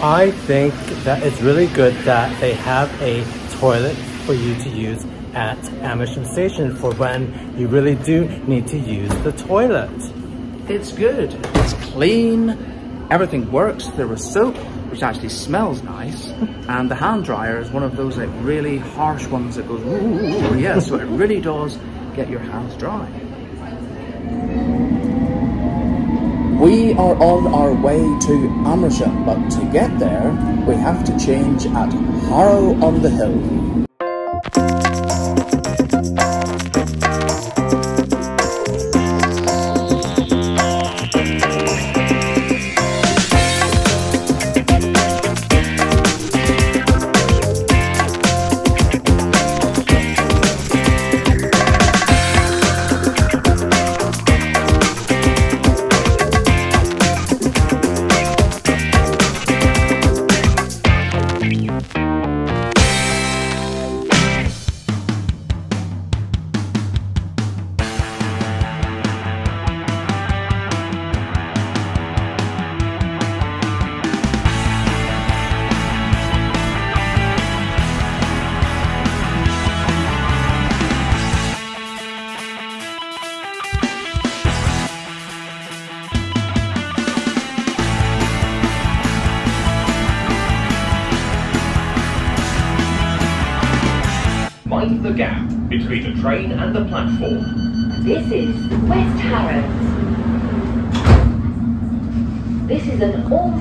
I think that it's really good that they have a toilet for you to use at Amersham Station for when you really do need to use the toilet. It's good. It's clean. Everything works. There was soap, which actually smells nice. And the hand dryer is one of those like really harsh ones that goes, ooh, yeah, so it really does get your hands dry. We are on our way to Amersham, but to get there, we have to change at Harrow on the Hill.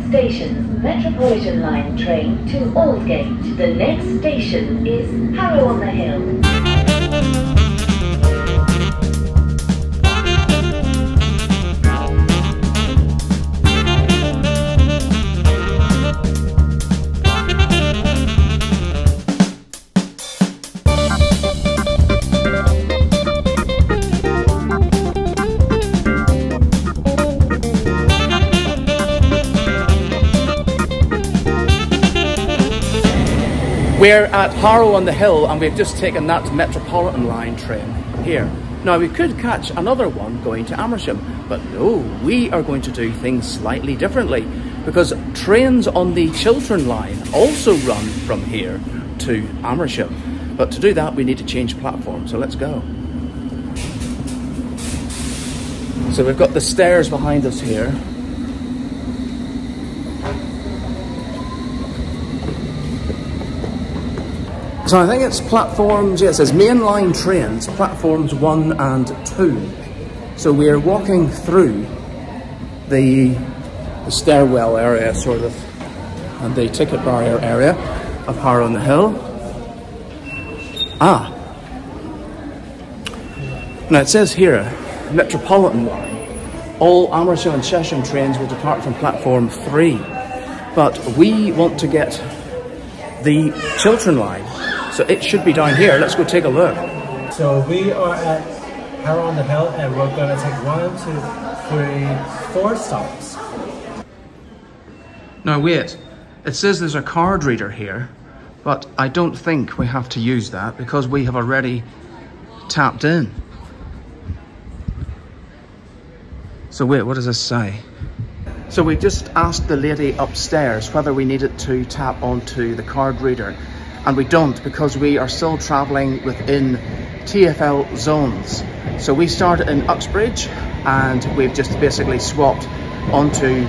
Stations Metropolitan Line train to Aldgate. The next station is Harrow on the Hill. We're at Harrow on the Hill and we've just taken that Metropolitan line train here. Now we could catch another one going to Amersham, but no, we are going to do things slightly differently because trains on the Chiltern line also run from here to Amersham. But to do that we need to change platform, so let's go. So we've got the stairs behind us here. So I think it's platforms, yeah, it says mainline trains, platforms one and two. So we're walking through the, the stairwell area, sort of, and the ticket barrier area of Harrow on the Hill. Ah. Now it says here, Metropolitan line. All Amersham and Chesham trains will depart from platform three. But we want to get the Chiltern line. So it should be down here. Let's go take a look. So we are at Harrow on the Hill and we're going to take one, two, three, four stops. Now wait, it says there's a card reader here, but I don't think we have to use that because we have already tapped in. So wait, what does this say? So we just asked the lady upstairs whether we needed to tap onto the card reader and we don't because we are still travelling within TFL zones. So we started in Uxbridge and we've just basically swapped onto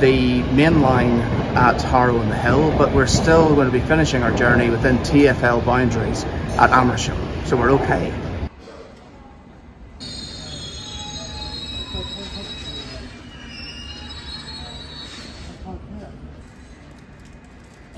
the main line at Harrow on the Hill, but we're still going to be finishing our journey within TFL boundaries at Amersham. So we're okay.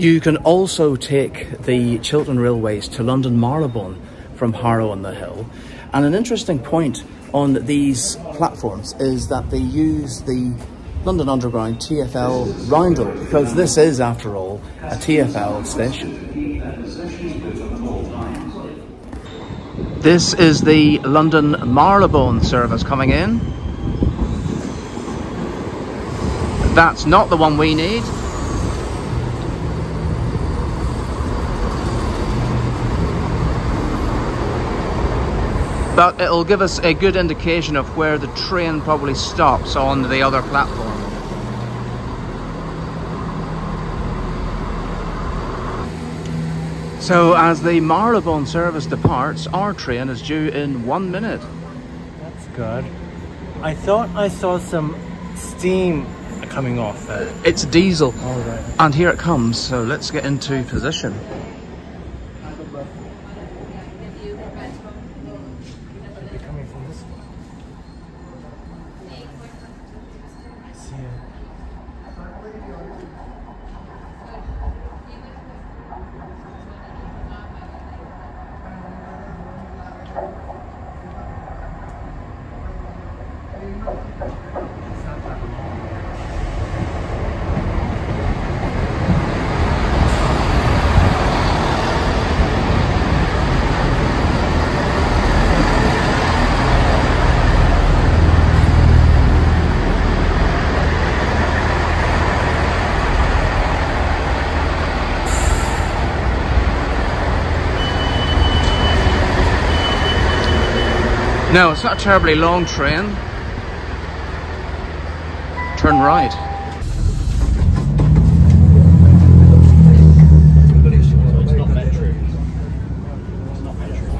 You can also take the Chiltern Railways to London Marylebone from Harrow on the Hill. And an interesting point on these platforms is that they use the London Underground TFL roundel because this is, after all, a TFL station. This is the London Marylebone service coming in. That's not the one we need. but it'll give us a good indication of where the train probably stops on the other platform. So as the Marylebone service departs, our train is due in one minute. That's good. I thought I saw some steam coming off there. It's diesel. All right. And here it comes, so let's get into position. No, it's not a terribly long train. Turn right.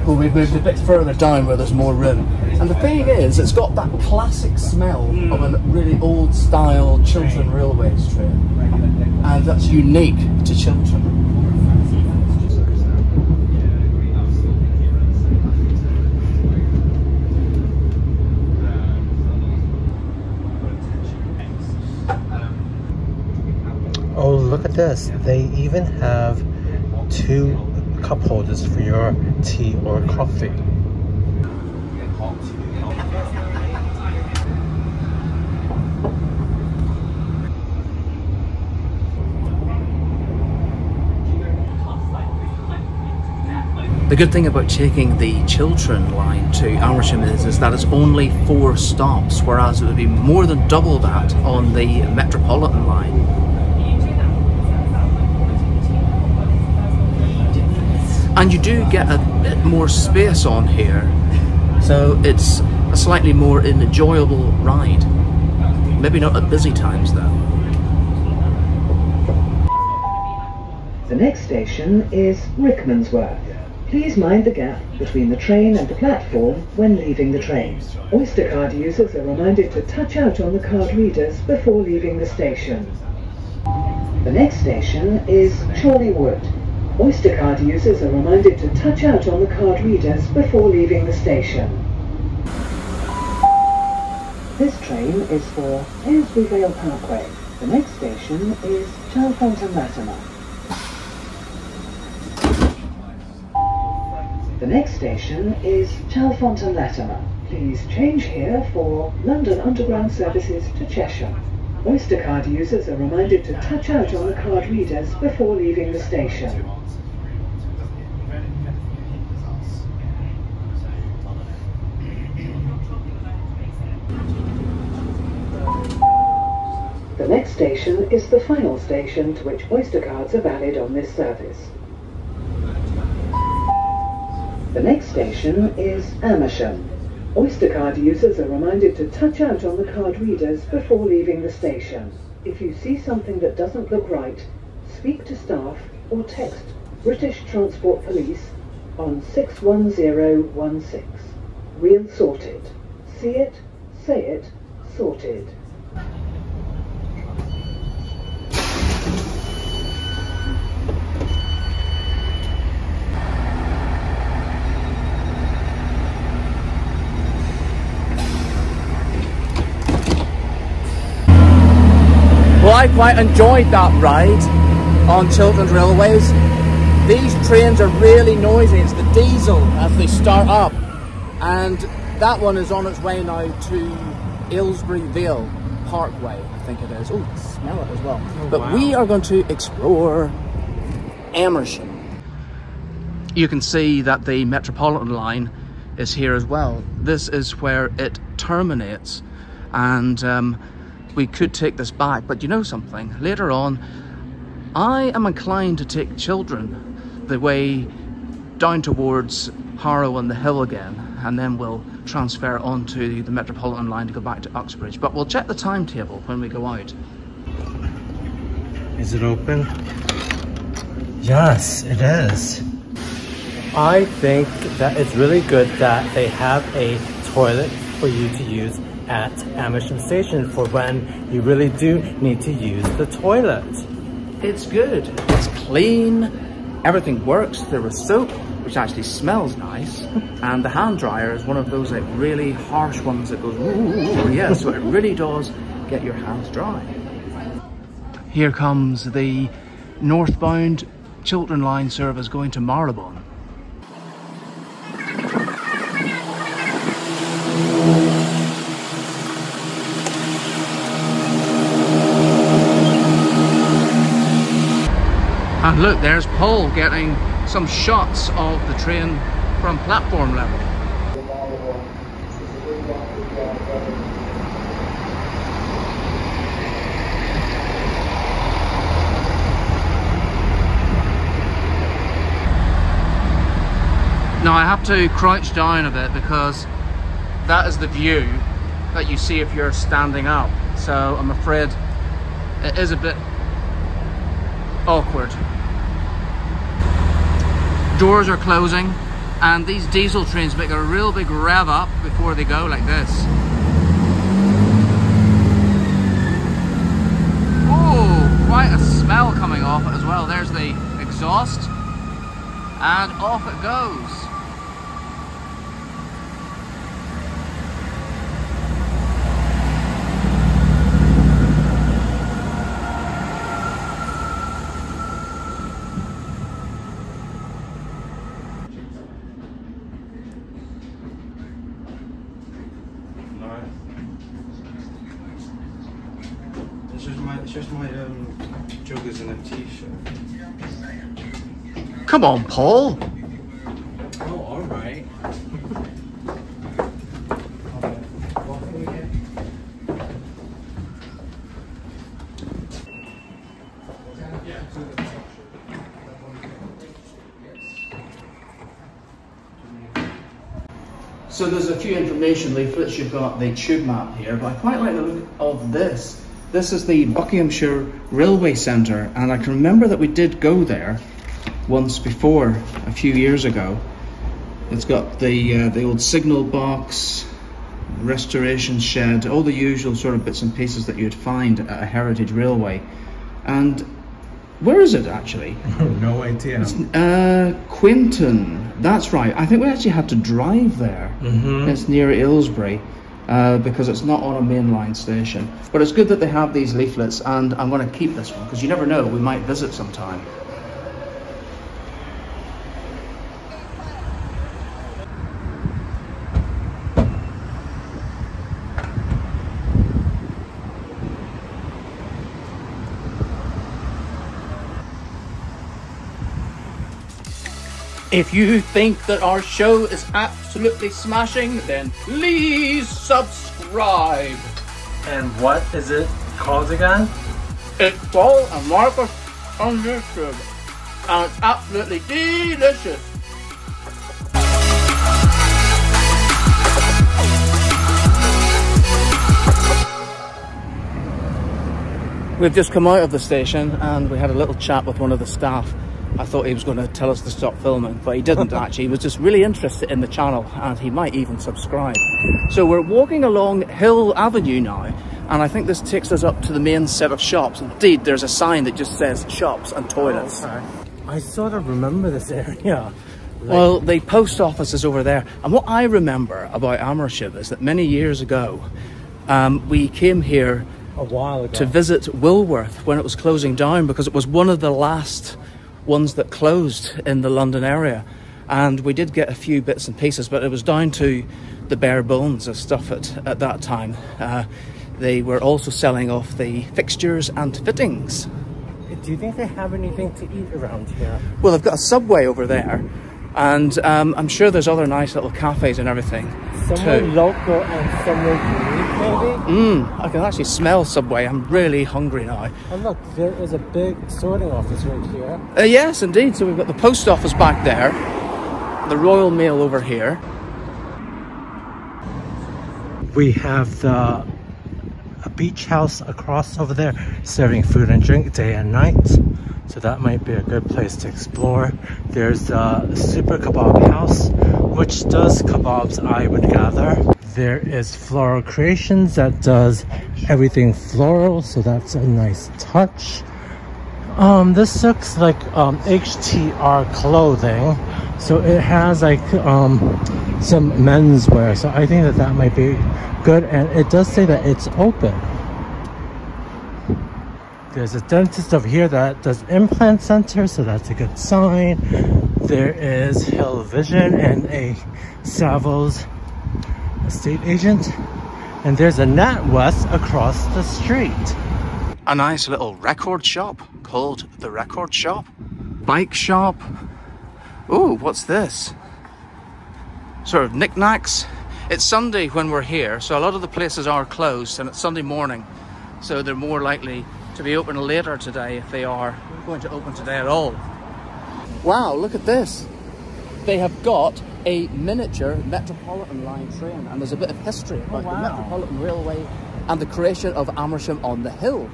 Well, we've moved a bit further down where there's more room. And the thing is, it's got that classic smell of a really old style Chiltern Railways train. And that's unique to Chiltern. Oh, look this. They even have two cup holders for your tea or coffee. The good thing about taking the Chiltern line to Amersham is, is that it's only four stops, whereas it would be more than double that on the Metropolitan line. And you do get a bit more space on here, so it's a slightly more enjoyable ride. Maybe not at busy times though. The next station is Rickmansworth. Please mind the gap between the train and the platform when leaving the train. Oyster card users are reminded to touch out on the card readers before leaving the station. The next station is Chorleywood. Oyster card users are reminded to touch out on the card readers before leaving the station. This train is for Aylesbury Vale Parkway. The next station is Chalfont and Latimer. The next station is Chalfont and Latimer. Please change here for London Underground services to Chesham. Oyster card users are reminded to touch out on the card readers before leaving the station. The next station is the final station to which Oyster cards are valid on this service. The next station is Amersham. Oyster card users are reminded to touch out on the card readers before leaving the station. If you see something that doesn't look right, speak to staff or text British Transport Police on 61016. We'll sort it. See it, say it, sorted. I quite enjoyed that ride on Chiltern Railways. These trains are really noisy. It's the diesel as they start up. And that one is on its way now to Aylesbury Vale Parkway, I think it is. Oh, smell it as well. but we are going to explore Amersham. You can see that the Metropolitan line is here as well. This is where it terminates. And um, we could take this back, but you know something? Later on, I am inclined to take Chiltern the way down towards Harrow and the Hill again, and then we'll transfer onto the Metropolitan line to go back to Uxbridge. But we'll check the timetable when we go out. Is it open? Yes, it is. I think that it's really good that they have a toilet for you to use at Amersham Station for when you really do need to use the toilet. It's good. It's clean. Everything works. there is soap, which actually smells nice, and the hand dryer is one of those like really harsh ones that goes ooh, yeah. So it really does get your hands dry. Here comes the northbound Chiltern Line service going to Marylebone. And look, there's Paul getting some shots of the train from platform level. Now I have to crouch down a bit because that is the view that you see if you're standing up. So I'm afraid it is a bit awkward. Doors are closing and these diesel trains make a real big rev up before they go like this. Oh, quite a smell coming off it as well. There's the exhaust and off it goes. It's just my, it's just my um, joggers and a t-shirt. Come on, Paul. Oh, all right. So there's a few information leaflets. You've got the tube map here, but I quite like the look of this. This is the Buckinghamshire Railway Centre, and I can remember that we did go there once before, a few years ago. It's got the uh, the old signal box, restoration shed, all the usual sort of bits and pieces that you'd find at a heritage railway. And where is it actually? no idea. Uh, Quainton. That's right. I think we actually had to drive there. Mhm. It's near Aylesbury uh, because it's not on a mainline station. But it's good that they have these leaflets, and I'm going to keep this one because you never know, we might visit sometime. If you think that our show is absolutely smashing, then please subscribe. And what is it called again? It's Paul and Marcus on YouTube, and it's absolutely delicious. We've just come out of the station and we had a little chat with one of the staff. I thought he was going to tell us to stop filming, but he didn't actually. He was just really interested in the channel and he might even subscribe. So we're walking along Hill Avenue now, and I think this takes us up to the main set of shops. Indeed, there's a sign that just says shops and toilets. I sort of remember this area. Well, the post office is over there. And what I remember about Amersham is that many years ago, um, we came here A while ago. to visit Woolworth when it was closing down because it was one of the last ones that closed in the London area. And we did get a few bits and pieces, but it was down to the bare bones of stuff at, at that time. Uh, they were also selling off the fixtures and fittings. Do you think they have anything to eat around here? Well, they've got a subway over there, and um, I'm sure there's other nice little cafes and everything. Somewhere too. local and somewhere unique, maybe? Mm, I can actually smell Subway. I'm really hungry now. And look, there is a big sorting office right here. Uh, yes, indeed. So we've got the post office back there, the Royal Mail over here. We have the a beach house across over there serving food and drink day and night. So that might be a good place to explore. There's a Super Kebab House, which does kebabs, I would gather. There is Floral Creations that does everything floral, so that's a nice touch. Um, this looks like um, HTR clothing, so it has like um, some menswear. So I think that that might be good, and it does say that it's open. There's a dentist over here that does implant center, so that's a good sign. There is Hill Vision and a Savills estate agent. And there's a NatWest across the street. A nice little record shop called The Record Shop. Bike shop. Oh, what's this? Sort of knickknacks. It's Sunday when we're here, so a lot of the places are closed and it's Sunday morning. So they're more likely to be open later today if they are going to open today at all. Wow, look at this. They have got a miniature Metropolitan line train and there's a bit of history about oh, wow. the Metropolitan Railway and the creation of Amersham on the Hill.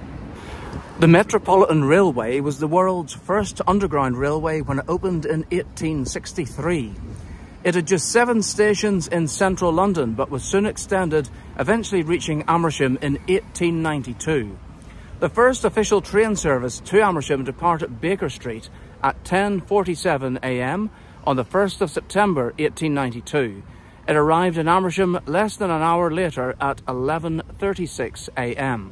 The Metropolitan Railway was the world's first underground railway when it opened in 1863. It had just seven stations in central London but was soon extended, eventually reaching Amersham in 1892. The first official train service to Amersham departed Baker Street at 10.47am on the 1st of September 1892. It arrived in Amersham less than an hour later at 11.36am.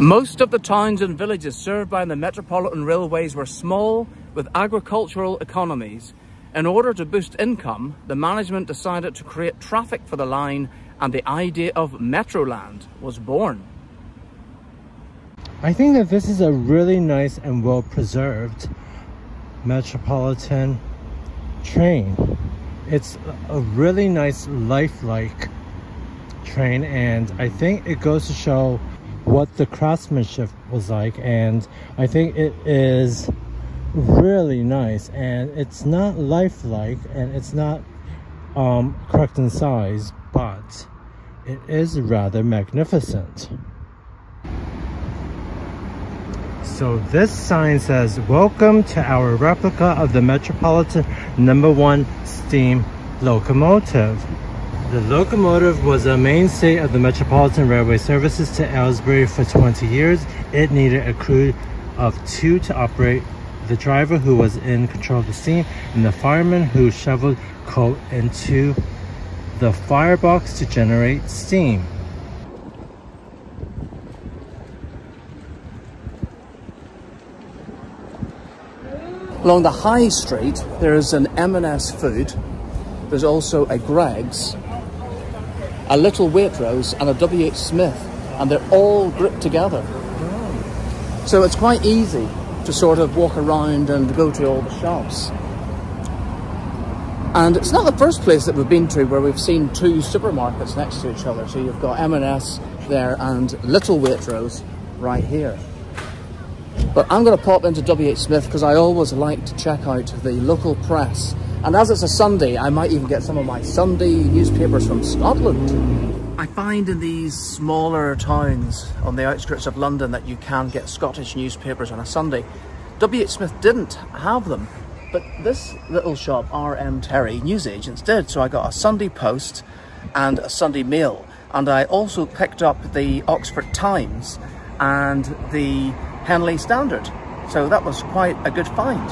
Most of the towns and villages served by the Metropolitan Railways were small with agricultural economies. In order to boost income, the management decided to create traffic for the line and the idea of Metroland was born. I think that this is a really nice and well preserved metropolitan train. It's a really nice lifelike train and I think it goes to show what the craftsmanship was like and I think it is really nice and it's not lifelike and it's not um, correct in size but it is rather magnificent. So this sign says, welcome to our replica of the Metropolitan number one steam locomotive. The locomotive was a mainstay of the Metropolitan Railway services to Aylesbury for 20 years. It needed a crew of two to operate, the driver who was in control of the steam and the fireman who shoveled coal into the firebox to generate steam. Along the high street, there's an M&S Food. There's also a Greggs, a Little Waitrose, and a W.H. Smith, and they're all grouped together. So it's quite easy to sort of walk around and go to all the shops. And it's not the first place that we've been to where we've seen two supermarkets next to each other. So you've got M&S there and Little Waitrose right here. But I'm going to pop into WH Smith because I always like to check out the local press. And as it's a Sunday, I might even get some of my Sunday newspapers from Scotland. I find in these smaller towns on the outskirts of London that you can get Scottish newspapers on a Sunday. WH Smith didn't have them, but this little shop, RM Terry Newsagents, did. So I got a Sunday Post and a Sunday Mail. And I also picked up the Oxford Times and the Henley Standard. So that was quite a good find.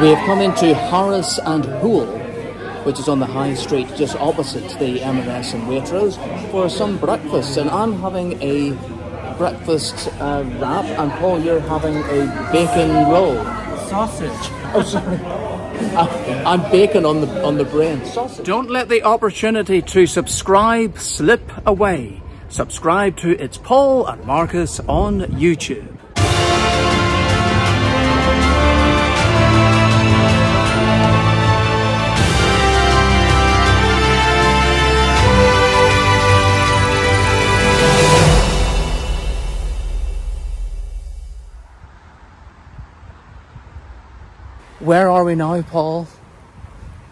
We have come into Harris and Hoole, which is on the high street just opposite the M&S and Waitrose for some breakfast and I'm having a breakfast uh, wrap and Paul you're having a bacon roll. Sausage. Oh sorry. I, I'm bacon on the on the brain. Sausage. Don't let the opportunity to subscribe slip away. Subscribe to It's Paul and Marcus on YouTube. Where are we now, Paul?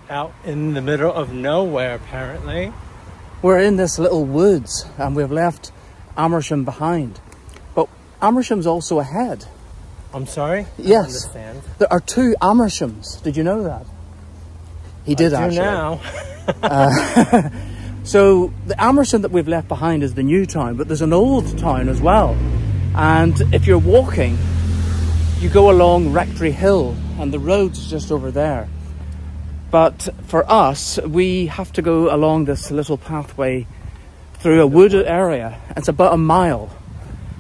Out in the middle of nowhere, apparently. We're in this little woods and we've left Amersham behind. But Amersham's also ahead. I'm sorry? I Yes. understand. There are two Amershams. Did you know that? He did I actually. now. So the Amersham that we've left behind is the new town, but there's an old town as well. And if you're walking, you go along Rectory Hill, and the road's just over there. But for us, we have to go along this little pathway through a wooded area. It's about a mile,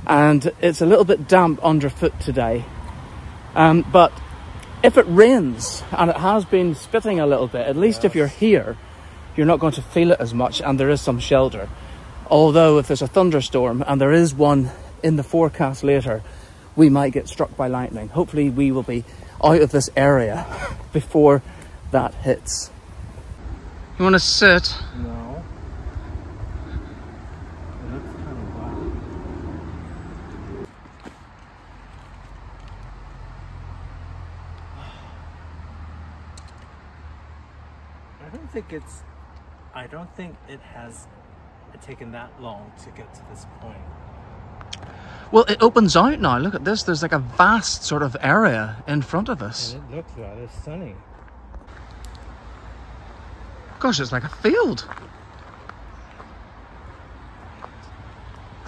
and it's a little bit damp underfoot today. Um, but if it rains, and it has been spitting a little bit, at least if you're here, you're not going to feel it as much, and there is some shelter. Although, if there's a thunderstorm, and there is one in the forecast later, we might get struck by lightning. Hopefully, we will be out of this area before that hits. You want to sit? No. It kind of wild. I don't think it's. I don't think it has taken that long to get to this point. Well, it opens out now. Look at this. There's like a vast sort of area in front of us. And it looks rather sunny. Gosh, it's like a field.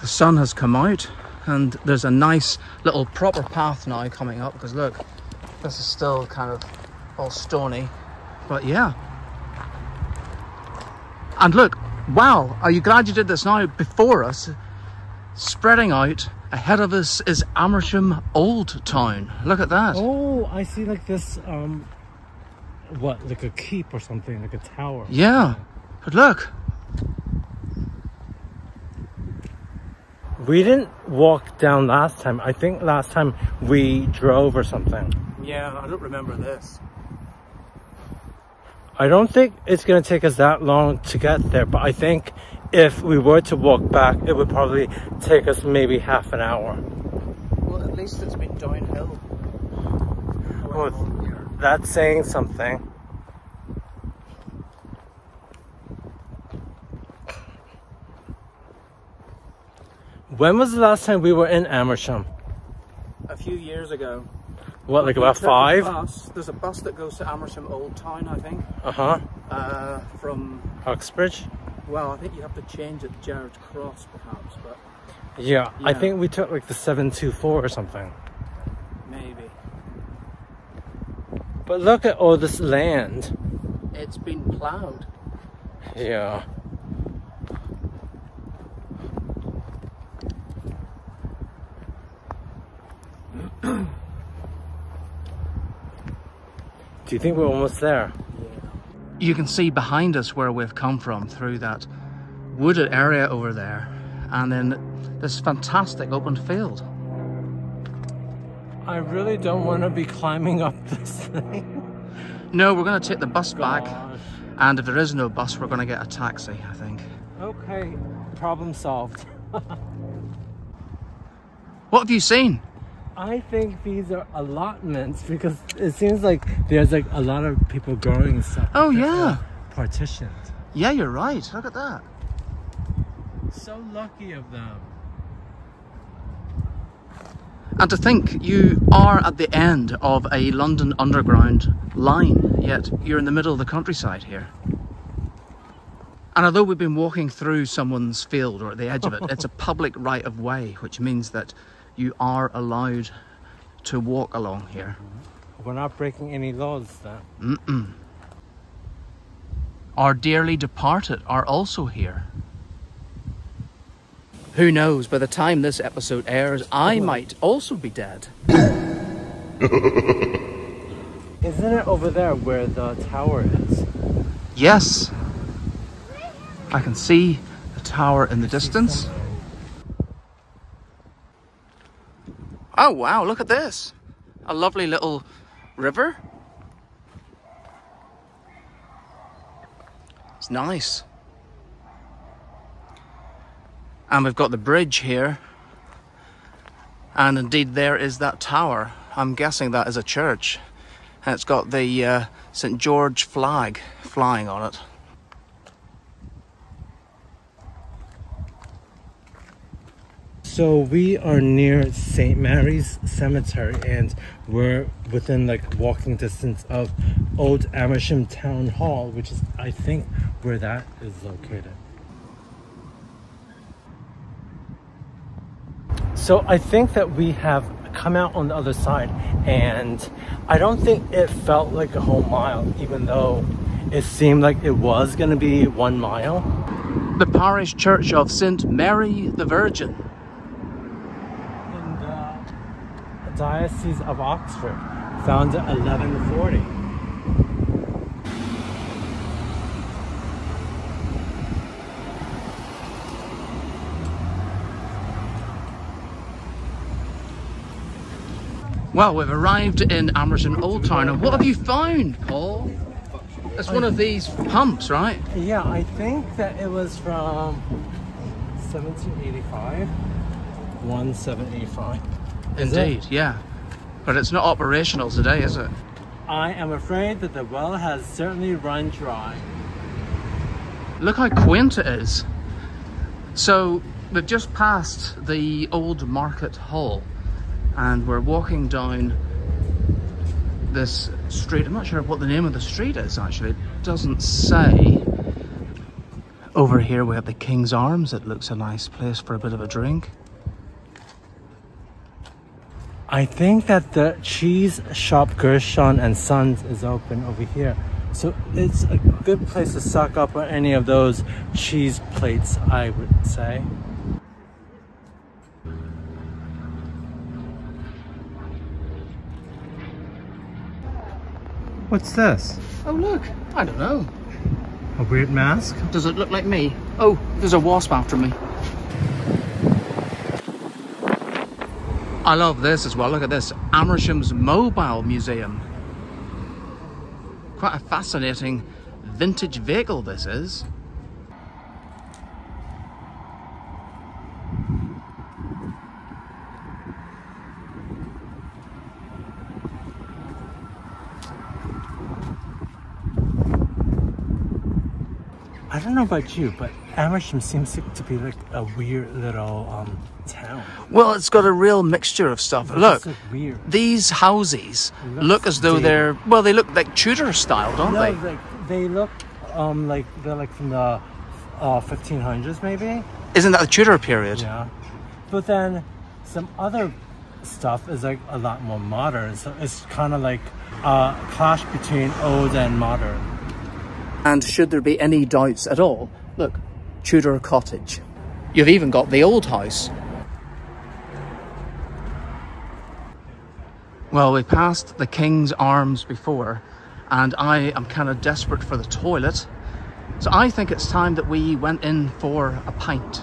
The sun has come out, and there's a nice little proper path now coming up. Because look, this is still kind of all stony, but yeah. And look, wow, are you glad you did this now? Before us, spreading out ahead of us is Amersham Old Town. Look at that. Oh, I see like this, um, what, like a keep or something, like a tower. Yeah, but look, We didn't walk down last time. I think last time we drove or something. yeah, I don't remember this. I don't think it's going to take us that long to get there, but I think if we were to walk back, it would probably take us maybe half an hour. Well, at least it's been downhill. Well, that's saying something. When was the last time we were in Amersham? A few years ago. What, like we about took a five? Bus. There's a bus that goes to Amersham Old Town, I think. Uh huh. Uh, from Uxbridge? Well, I think you have to change it Gerrards Cross, perhaps, but Yeah, I think we took like the 724 or something. maybe But look at all this land. it's been ploughed. Yeah. Do you think we're almost there? You can see behind us where we've come from through that wooded area over there, and then this fantastic open field. I really don't want to be climbing up this thing. No, we're going to take the bus back, and if there is no bus, we're going to get a taxi, I think. Okay, problem solved. What have you seen? I think these are allotments because it seems like there's like a lot of people growing stuff. Oh, yeah. Uh, partitioned. Yeah, you're right. Look at that. So lucky of them. And to think you are at the end of a London Underground line, yet you're in the middle of the countryside here. And although we've been walking through someone's field or at the edge of it, it's a public right of way, which means that you are allowed to walk along here. We're not breaking any laws then. Mm-mm. Our dearly departed are also here. Who knows, by the time this episode airs, I might also be dead. Isn't it over there where the tower is? Yes. I can see the tower in the distance. Oh wow, look at this. A lovely little river. It's nice. And we've got the bridge here. And indeed there is that tower. I'm guessing that is a church. and it's got the uh, St George flag flying on it. So we are near St. Mary's Cemetery and we're within like walking distance of Old Amersham Town Hall, which is I think where that is located. So I think that we have come out on the other side and I don't think it felt like a whole mile even though it seemed like it was going to be one mile. The parish church of St Mary the Virgin. in the Diocese of Oxford, founded 1140. Well, we've arrived in Amersham Old Town, and what have you found, Paul? It's one of these pumps, right? Yeah, I think that it was from 1785. 1785. Indeed, yeah. But it's not operational today, is it? I am afraid that the well has certainly run dry. Look how quaint it is. So we've just passed the old market hall and we're walking down this street. I'm not sure what the name of the street is actually. It doesn't say. Over here we have the King's Arms. It looks a nice place for a bit of a drink. I think that the cheese shop Gershon and Sons is open over here. So it's a good place to suck up on any of those cheese plates, I would say. What's this? Oh look, I don't know. A weird mask? Does it look like me? Oh, there's a wasp after me. I love this as well. Look at this. Amersham's Mobile Museum. Quite a fascinating vintage vehicle this is. I don't know about you, but Amersham seems to- be like a weird little um, town. Well, it's got a real mixture of stuff. It's Look, weird. these houses look as though they're, well, they look like Tudor style, don't No, they? like they look um like they're like from the uh 1500s maybe. Isn't that the Tudor period? Yeah, but then some other stuff is like a lot more modern. So it's kind of like a clash between old and modern. And should there be any doubts at all, look, Tudor cottage. You've even got the old house. Well, we passed the King's Arms before, and I am kind of desperate for the toilet. So I think it's time that we went in for a pint.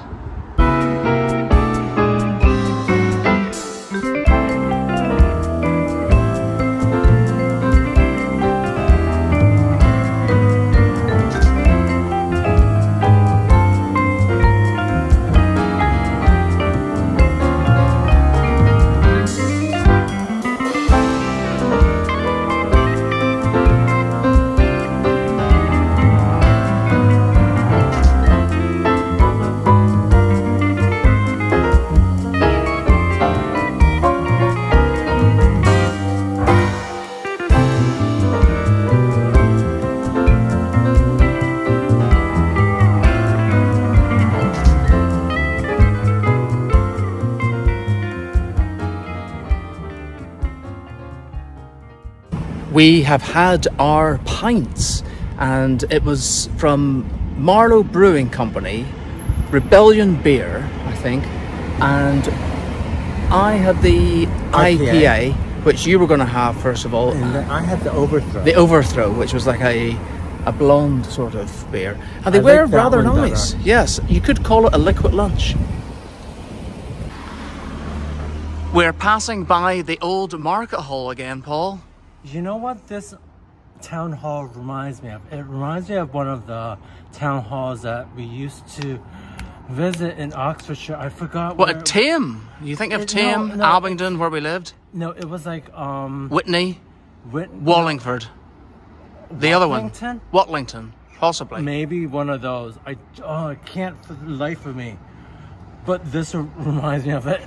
Have had our pints, and it was from Marlow Brewing Company, Rebellion Beer, I think, and I had the IPA, IPA. which you were going to have first of all, And then I had the overthrow. the Overthrow, which was like a a blonde sort of beer, and they I were like rather one better. nice. Yes, you could call it a liquid lunch. We're passing by the old market hall again, Paul. You know what this town hall reminds me of? It reminds me of one of the town halls that we used to visit in Oxfordshire. I forgot What, where. Thame? You think of It- no, no, Abingdon, where we lived? no, it was like um. Witney? Whit- Wallingford. The other one. Watlington? Watlington, possibly. Maybe one of those. I oh, I can't for the life of me. But this reminds me of it.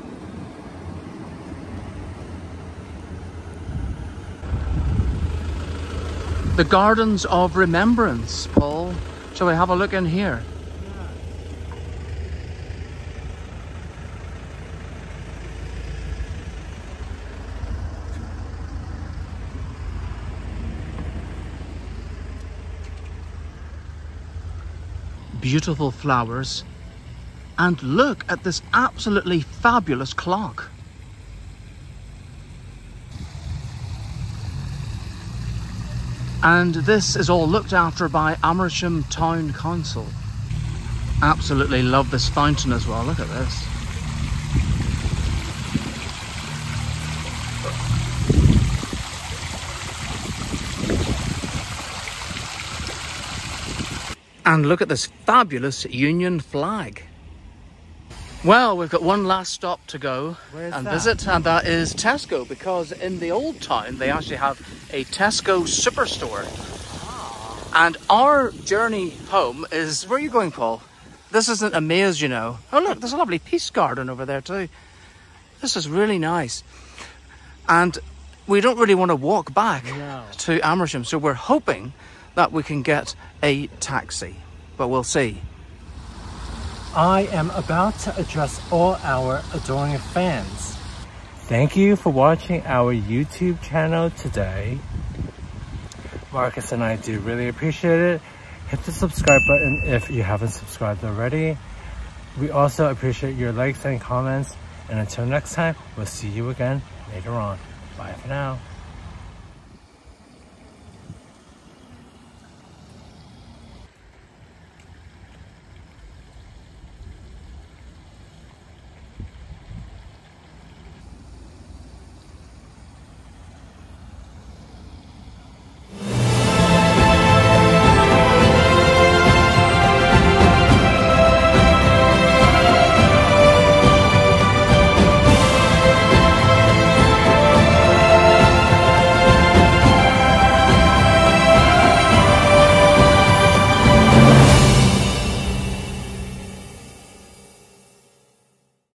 The Gardens of Remembrance, Paul. Shall we have a look in here? Beautiful flowers. And look at this absolutely fabulous clock. And this is all looked after by Amersham Town Council. Absolutely love this fountain as well. Look at this. And look at this fabulous Union flag. Well, we've got one last stop to go Where's and that? visit, and that is Tesco, because in the old town they actually have a Tesco superstore. Ah. And our journey home is where are you going, Paul? This isn't a maze, you know. Oh, look, there's a lovely peace garden over there, too. This is really nice. And we don't really want to walk back No. to Amersham, so we're hoping that we can get a taxi, but we'll see. I am about to address all our adoring fans. Thank you for watching our YouTube channel today. Marcus and I do really appreciate it. Hit the subscribe button if you haven't subscribed already. We also appreciate your likes and comments. And until next time, we'll see you again later on. Bye for now.